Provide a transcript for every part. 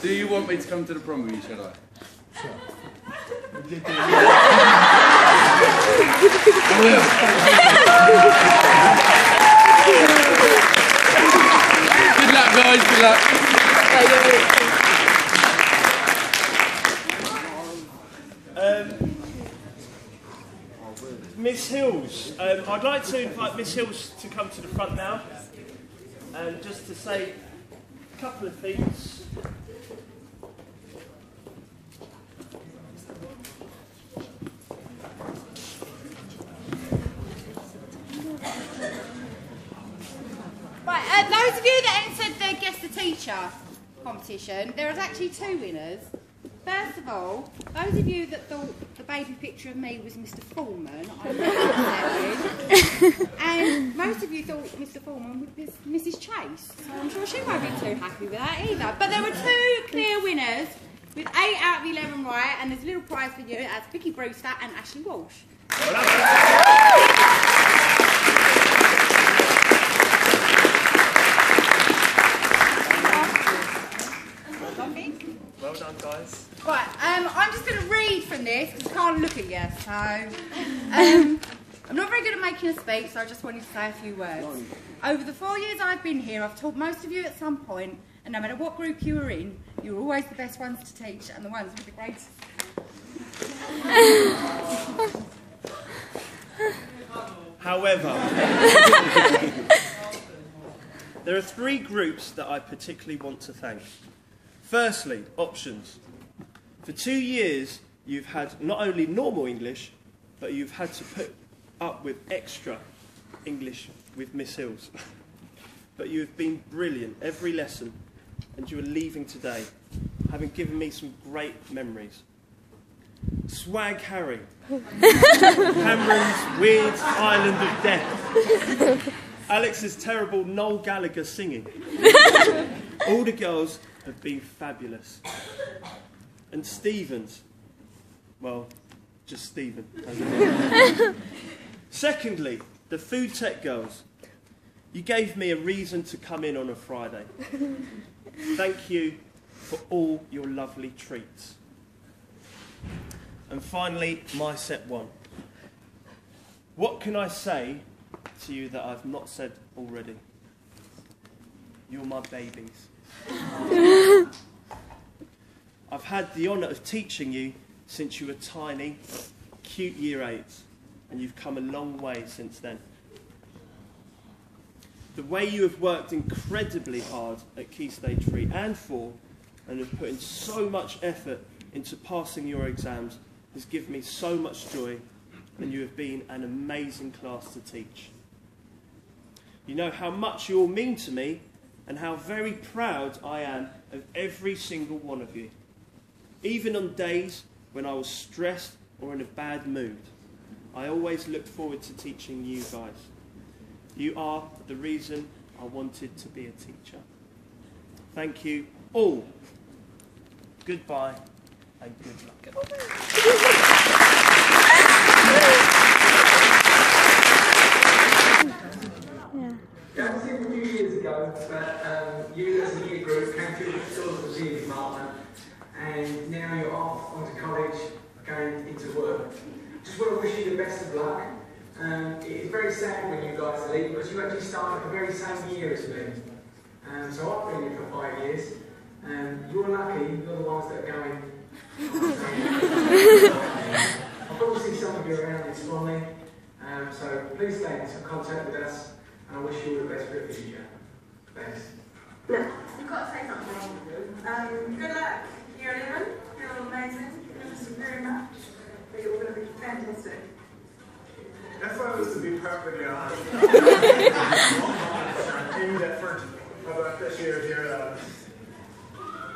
Do you want me to come to the prom with you, shall I? Good luck, guys. Good luck. Um, Miss Hills, um, I'd like to invite Miss Hills to come to the front now and just to say couple of things. Right, uh, those of you that entered the Guess the Teacher competition, there was actually two winners. First of all, those of you that thought baby picture of me was Mr. Foreman. And most of you thought Mr. Foreman was Mrs. Chase, so I'm sure she won't be too happy with that either. But there were two clear winners with eight out of 11 right, and there's a little prize for you as Vicky Brewster and Ashley Walsh. Don't think? Well done, guys. Right, um, I'm just going to read from this because I can't look at you. So, um, I'm not very good at making a speech, so I just wanted to say a few words. Over the four years I've been here, I've taught most of you at some point, and no matter what group you were in, you were always the best ones to teach and the ones with the greatest. However, there are three groups that I particularly want to thank. Firstly, options. For two years, you've had not only normal English, but you've had to put up with extra English with Miss Hills. but you have been brilliant every lesson, and you are leaving today, having given me some great memories. Swag Harry, Cameron's weird island of death. Alex's terrible Noel Gallagher singing. All the girls have been fabulous. And Stevens, well, just Stephen. as it is. Secondly, the food tech girls. You gave me a reason to come in on a Friday. Thank you for all your lovely treats. And finally, my set one. What can I say to you that I've not said already? You're my babies. I've had the honour of teaching you since you were tiny, cute year eight, and you've come a long way since then. The way you have worked incredibly hard at Key Stage 3 and 4 and have put in so much effort into passing your exams has given me so much joy, and you have been an amazing class to teach. You know how much you all mean to me and how very proud I am of every single one of you. Even on days when I was stressed or in a bad mood, I always looked forward to teaching you guys. You are the reason I wanted to be a teacher. Thank you all. Goodbye and good luck. Yeah, I think a few years ago that um, you as a group came the of and now you're off onto college going into work. Just want to wish you the best of luck. Um, it is very sad when you guys leave because you actually started the very same year as me. Um, so I've been here for five years. Um, you're lucky, you're the ones that are going. I'll probably see some of you around this morning. Um, so please stay in contact with us and I wish you all the best for the future. Thanks. No. You've got to say something. Um, good luck, year 11. You're all amazing. Thank you very much. You're all going to be fantastic. If I was to be perfectly honest, indifferent about this year's year 11.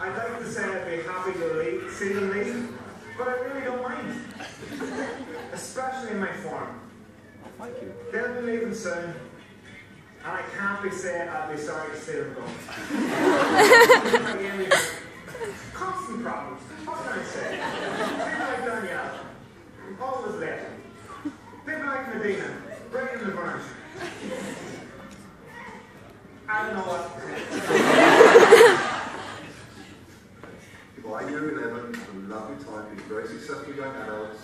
I'd like to say I'd be happy to leave, see them leave, but I really don't mind. Especially in my form. Thank you. They'll be leaving soon, and I can't be saying I'd be sorry to see them go. Constant problems. What can I say? People like Danielle, always late. People like Medina, right in the burn. I don't know what to say. By year 11, a lovely time. He was very successful young adults,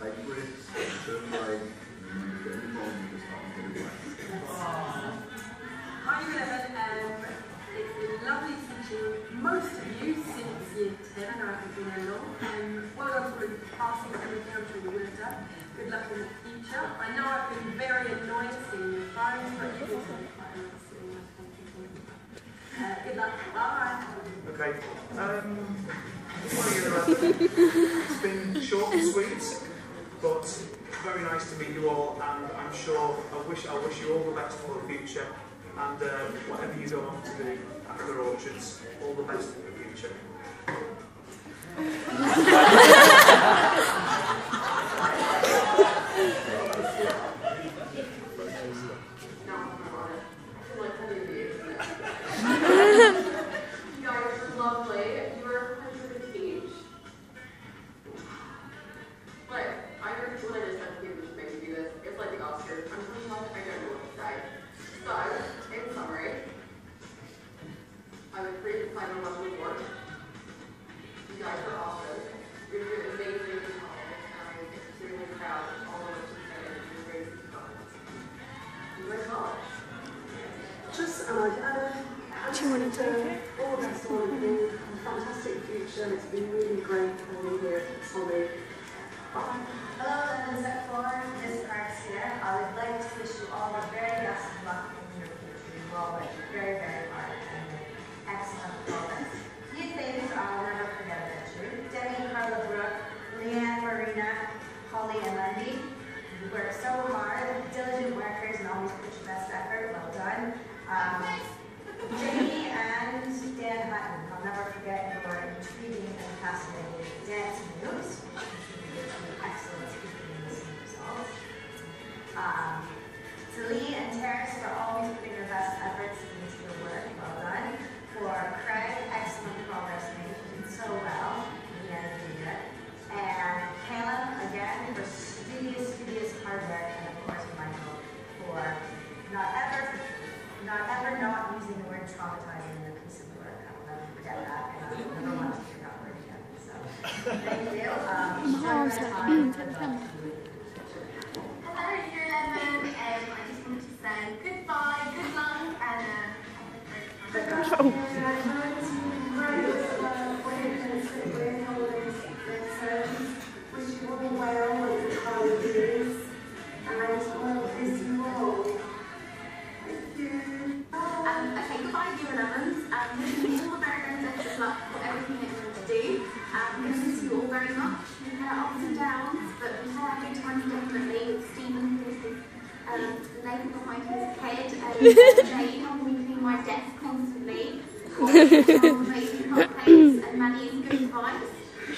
take risks, turn away, and then he You just can't get away. Hi, year 11, and it's been lovely teaching most of you since year 10. I haven't been long. Um, well done for passing you would have done. Good luck in the future. I know I've been very annoying seeing your phones, but you also. Uh, good luck. Bye. Okay. Um, it's been short and sweet, but very nice to meet you all, and I'm sure I wish I wish you all the best for the future, and uh, whatever you go on to do after orchards, all the best in the future. luck. Hello, Year 11. Um, I just wanted to say goodbye, good luck, and uh, have a great time. Um, very much. We've had ups and downs, but we've had our good times definitely with Stephen, who was his um, neighbour behind his head, and Jane helping clean my desk constantly. Um, and Maddie's good advice.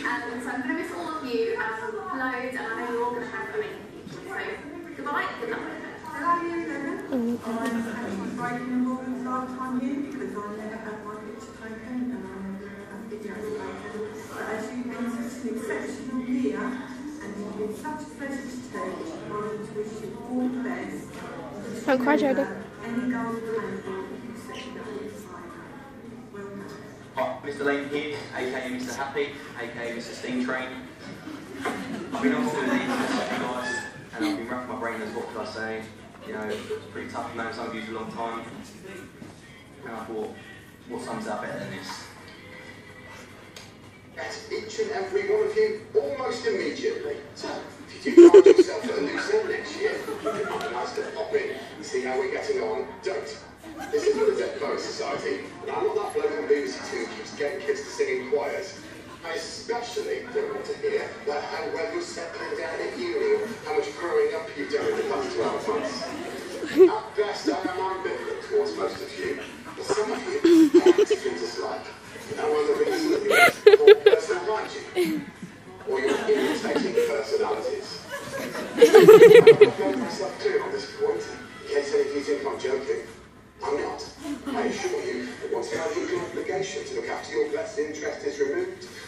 Um, so I'm going to miss all of you um, loads, and I know you're all going to have amazing futures. So goodbye, good luck. Hello, you Eleven. I'm actually breaking the rules last time here because I never had my picture taken been such a pleasure to. I want to wish you all the best. Don't cry, Jodie. Any goals you set. Well done. Hi, Mr. Lane here, aka Mr. Happy, aka Mr. Steam Train. I've been on to the guys, and I've been racking my brain as what could I say. You know, it's pretty tough, known some of you for a long time. And I thought, what sums up better than this? Each and every one of you almost immediately. So, if you do find yourself at a loose end next year, it might be nice to pop in and see how we're getting on. Don't. This isn't the Dead Poets Society, and I'm not that bloke on BBC Two who keeps getting kids to sing in choirs. I especially don't want to hear about how well you're settling down at uni or how much growing up you've done in the past 12 months. At best, I am ambivalent towards most of you, but some of you I particularly dislike.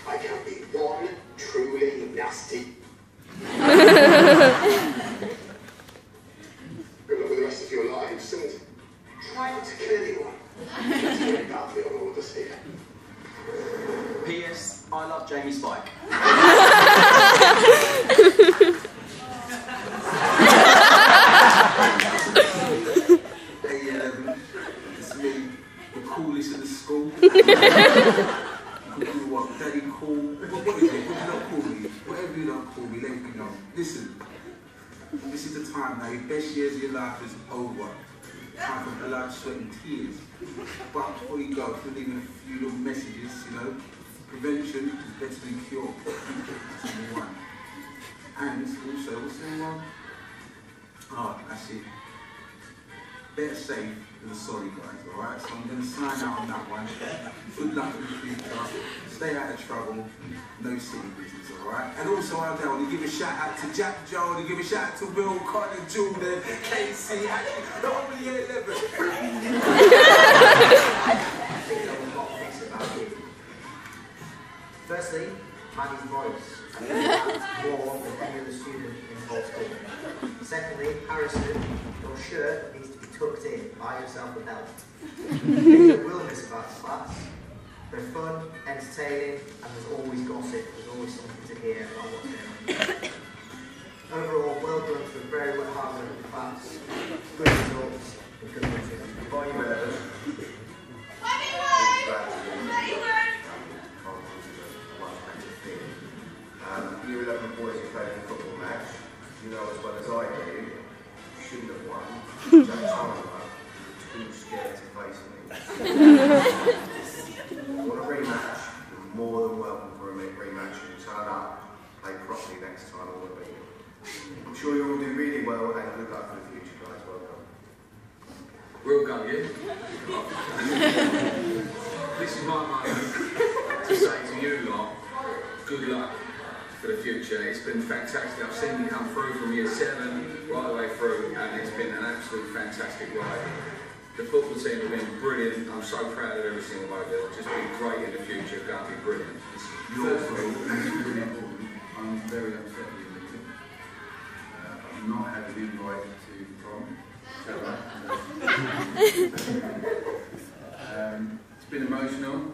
I can be one truly nasty. Good luck with the rest of your lives and try not to kill anyone. It's very badly on all of us here. P.S. I love Jamie Spike. to the school. you what, daddy call, what, what is it, what do you not call me? Whatever you not call me, let me know. Listen, this is the time now, your best years of your life is over. Time for blood, sweat and tears. But before you go, if you're leaving a few little messages, you know, prevention is better than cure. That's number one. And also, what's other one? Oh, ah, that's it. Better safe sorry, guys, alright? So I'm going to sign out on that one. Good luck in the future. Stay out of trouble. No silly business, alright? And also, out there, I want to give a shout out to Jack Joe, I want to give a shout out to Will, Connor, Jordan, Casey, actually, the whole year 11. Firstly, Maddie's voice. More than any other student in the whole. Secondly, Harrison, your shirt needs to be tucked in. Buy yourself a belt. Things that will miss about this class. They're fun, entertaining, and there's always gossip. There's always something to hear about what's going on. Overall, well done for a very well hard work in class. Good results and good music. Before well as I do, you shouldn't have won. Jack Chandler, too scared to face me. Want a rematch? You're more than welcome for a rematch. You turn up, play properly next time, I want to beat you. I'm sure you'll all do really well and good luck for the future, guys. Welcome. Real gun, yeah? this is my moment to say to you lot, good luck for the future. It's been fantastic. I've seen you come through from year seven right the way through, and it's been an absolute fantastic ride. The football team have been brilliant. I'm so proud of every single one of them. Just be great in the future. Going to be brilliant. First of all, is really important. I'm very upset with you, Lincoln. Uh, I'm not having an invite to prom. um, it's been emotional.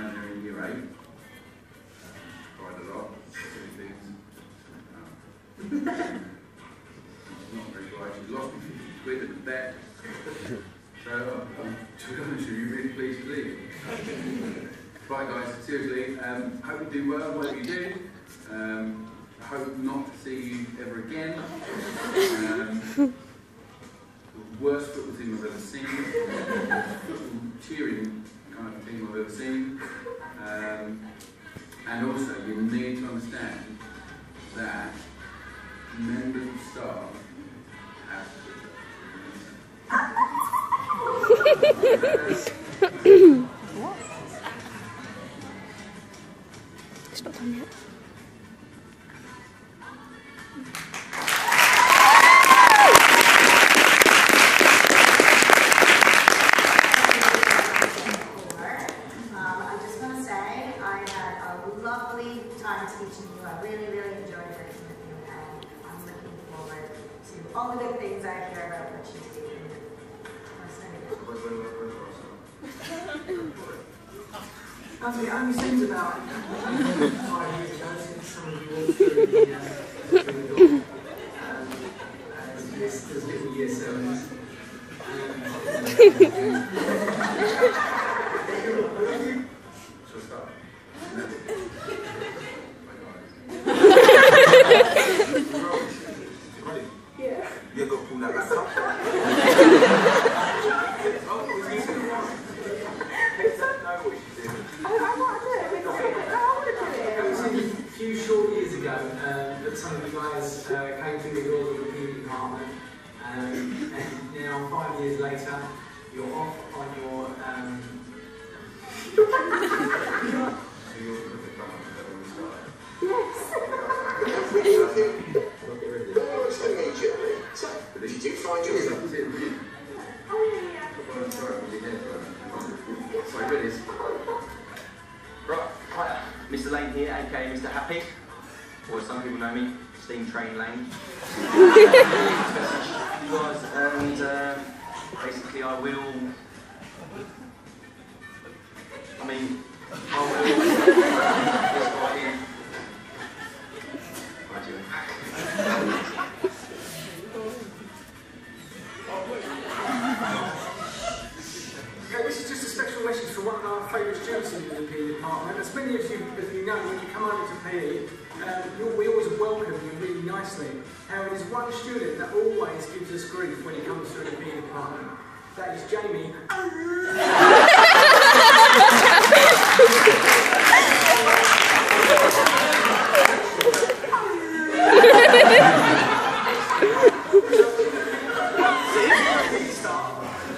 Her in year eight. Um, cried a lot, silly things. Um, not very bright. She's lost me 50 quid at the bet. So, um, to be honest with you, really pleased to leave. Right guys, seriously, um, hope you do well, whatever you do. Um, hope not to see you ever again. Um, the worst football team I've ever seen. Football cheering kind of. Um, and also, you need to understand that members of staff have what? It's not done yet. All the good things I hear about what you do. Actually, it only seems about five Mr. Lane here, aka Mr. Happy, or as some people know me, Steam Train Lane. you guys, and uh, basically I will. I mean, I will. Nicely. However, there's one student that always gives us grief when he comes through the PE department. That is Jamie.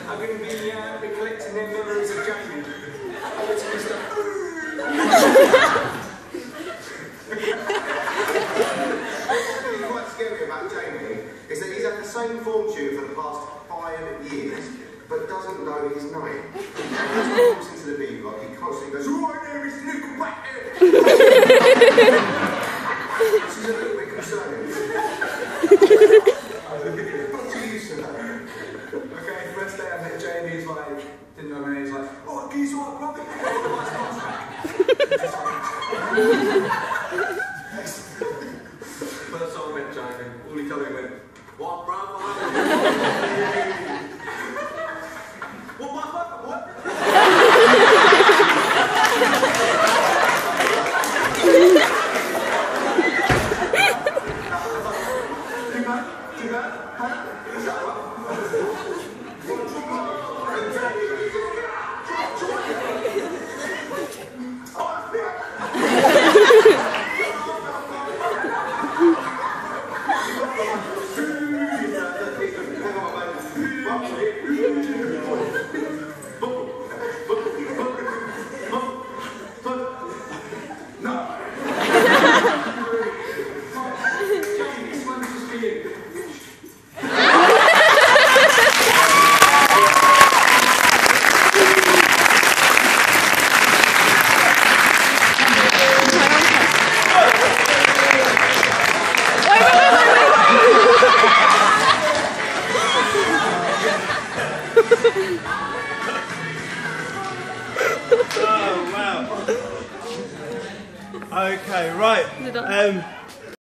I'm going to be, uh, be collecting their memories of Jamie. Over to What's quite scary about Jamie is that he's had the same form tutor for the past five years, but doesn't know his name. He walks into the block, he constantly goes, Right there, it's Nickelback This is a little bit concerning. What do you say? Okay, first day I met Jamie, he's like, didn't know my name, he's like, oh, can you sort of